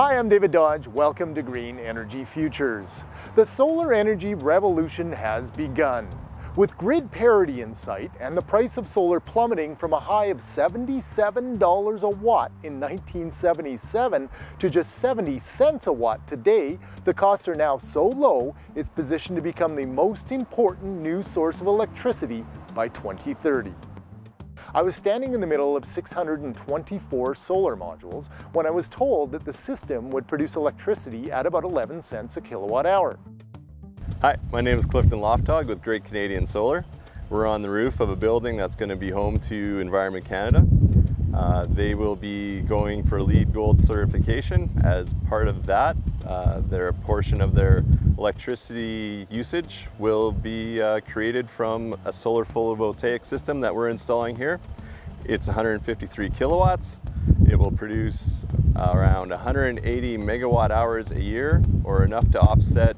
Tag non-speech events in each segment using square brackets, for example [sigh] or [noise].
Hi, I'm David Dodge. Welcome to Green Energy Futures. The solar energy revolution has begun. With grid parity in sight and the price of solar plummeting from a high of $77 a watt in 1977 to just 70 cents a watt today, the costs are now so low it's positioned to become the most important new source of electricity by 2030. I was standing in the middle of 624 solar modules when I was told that the system would produce electricity at about 11 cents a kilowatt hour. Hi, my name is Clifton Loftog with Great Canadian Solar. We're on the roof of a building that's going to be home to Environment Canada. Uh, they will be going for LEED Gold certification. As part of that, uh, their portion of their electricity usage will be uh, created from a solar photovoltaic system that we're installing here. It's 153 kilowatts. It will produce around 180 megawatt hours a year or enough to offset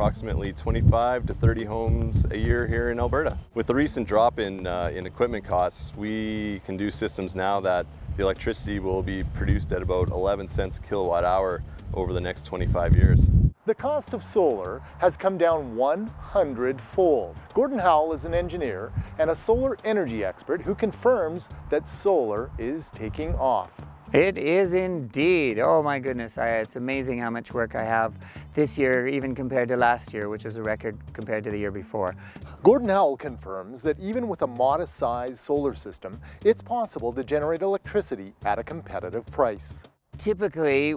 approximately 25 to 30 homes a year here in Alberta. With the recent drop in, uh, in equipment costs, we can do systems now that the electricity will be produced at about 11 cents a kilowatt hour over the next 25 years. The cost of solar has come down 100 fold. Gordon Howell is an engineer and a solar energy expert who confirms that solar is taking off. It is indeed. Oh my goodness, I, it's amazing how much work I have this year, even compared to last year, which is a record compared to the year before. Gordon Howell confirms that even with a modest sized solar system, it's possible to generate electricity at a competitive price. Typically,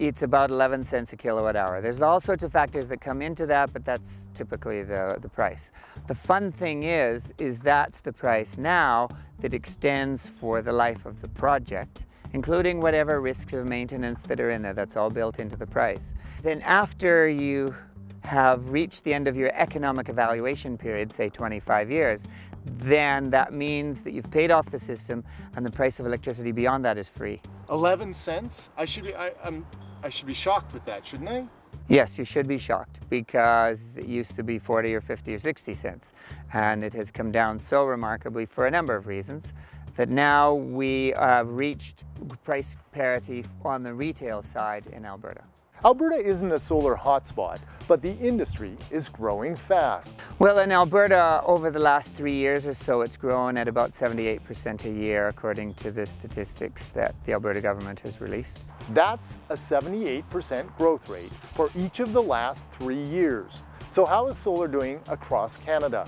it's about 11 cents a kilowatt hour. There's all sorts of factors that come into that, but that's typically the, the price. The fun thing is, is that's the price now that extends for the life of the project including whatever risks of maintenance that are in there. That's all built into the price. Then after you have reached the end of your economic evaluation period, say 25 years, then that means that you've paid off the system and the price of electricity beyond that is free. 11 cents? I should be, I, I'm, I should be shocked with that, shouldn't I? Yes, you should be shocked because it used to be 40 or 50 or 60 cents and it has come down so remarkably for a number of reasons that now we have reached price parity on the retail side in Alberta. Alberta isn't a solar hotspot, but the industry is growing fast. Well, in Alberta, over the last three years or so, it's grown at about 78% a year, according to the statistics that the Alberta government has released. That's a 78% growth rate for each of the last three years. So how is solar doing across Canada?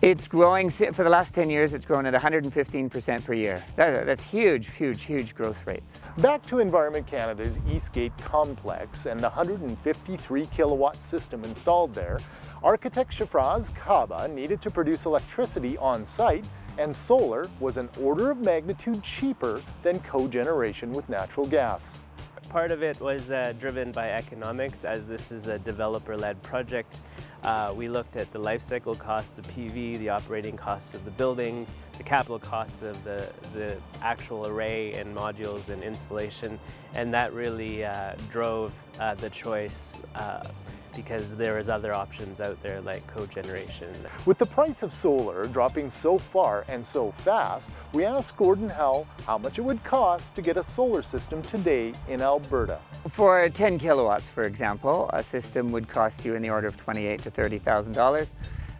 It's growing, for the last 10 years, it's grown at 115% per year. That, that's huge, huge, huge growth rates. Back to Environment Canada's Eastgate complex and the 153 kilowatt system installed there, architect Shafraz Kaba needed to produce electricity on site and solar was an order of magnitude cheaper than cogeneration with natural gas. Part of it was uh, driven by economics as this is a developer-led project. Uh, we looked at the life cycle costs of PV, the operating costs of the buildings, the capital costs of the, the actual array and modules and installation, and that really uh, drove uh, the choice uh, because there is other options out there like cogeneration. With the price of solar dropping so far and so fast, we asked Gordon Howell how much it would cost to get a solar system today in Alberta. For 10 kilowatts, for example, a system would cost you in the order of 28 to $30,000.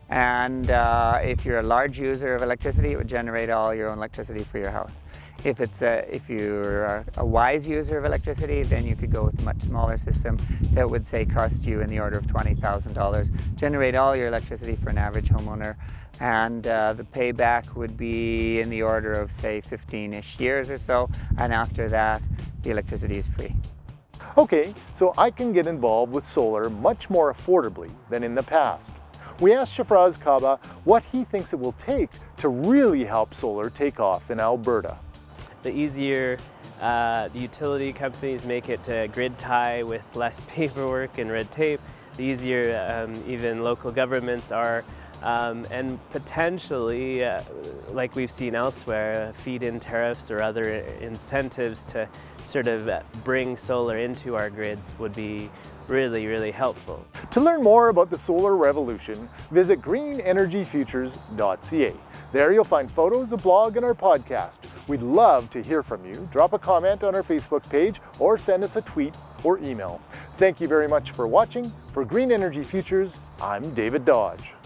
And uh, if you're a large user of electricity, it would generate all your own electricity for your house. If, it's a, if you're a, a wise user of electricity, then you could go with a much smaller system that would say cost you in the order of $20,000, generate all your electricity for an average homeowner, and uh, the payback would be in the order of say 15-ish years or so, and after that, the electricity is free. Okay, so I can get involved with solar much more affordably than in the past. We asked Shafraz Kaba what he thinks it will take to really help solar take off in Alberta. The easier uh, the utility companies make it to grid tie with less [laughs] paperwork and red tape, the easier um, even local governments are um, and potentially, uh, like we've seen elsewhere, feed-in tariffs or other incentives to sort of bring solar into our grids would be really, really helpful. To learn more about the solar revolution, visit greenenergyfutures.ca. There you'll find photos, a blog, and our podcast. We'd love to hear from you. Drop a comment on our Facebook page or send us a tweet or email. Thank you very much for watching. For Green Energy Futures, I'm David Dodge.